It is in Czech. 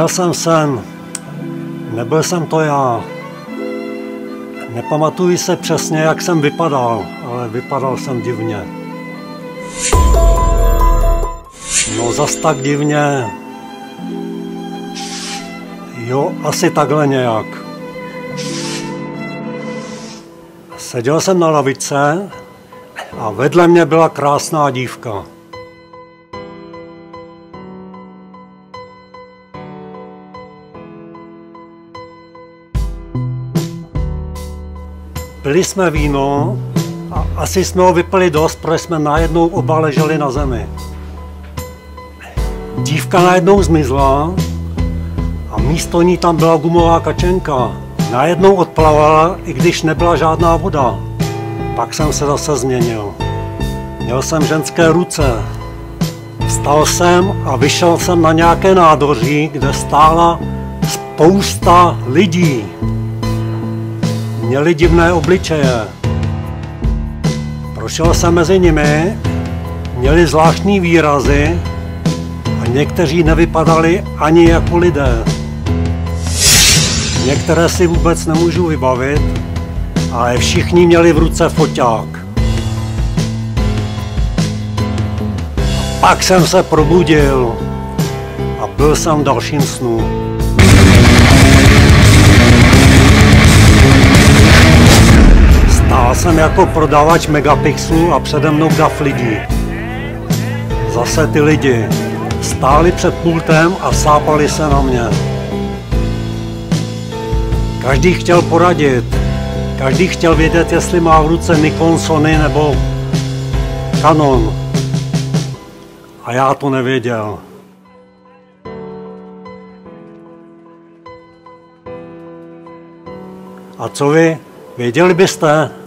Viděl jsem sen, nebyl jsem to já. Nepamatuji se přesně, jak jsem vypadal, ale vypadal jsem divně. No zas tak divně. Jo, asi takhle nějak. Seděl jsem na lavice a vedle mě byla krásná dívka. Pili jsme víno a asi jsme ho vypili dost, protože jsme najednou oba leželi na zemi. Dívka najednou zmizla a místo ní tam byla gumová kačenka. Najednou odplavala, i když nebyla žádná voda. Pak jsem se zase změnil. Měl jsem ženské ruce. Vstal jsem a vyšel jsem na nějaké nádvoří, kde stála spousta lidí. Měli divné obličeje. Prošel jsem mezi nimi, měli zvláštní výrazy a někteří nevypadali ani jako lidé. Některé si vůbec nemůžu vybavit, ale všichni měli v ruce foťák. A pak jsem se probudil a byl jsem v dalším snu. Jsem jako prodavač megapixelů a přede mnou dav lidí. Zase ty lidi stáli před pultem a sápali se na mě. Každý chtěl poradit, každý chtěl vědět, jestli má v ruce Nikon, Sony nebo Canon. A já to nevěděl. A co vy? Věděli byste?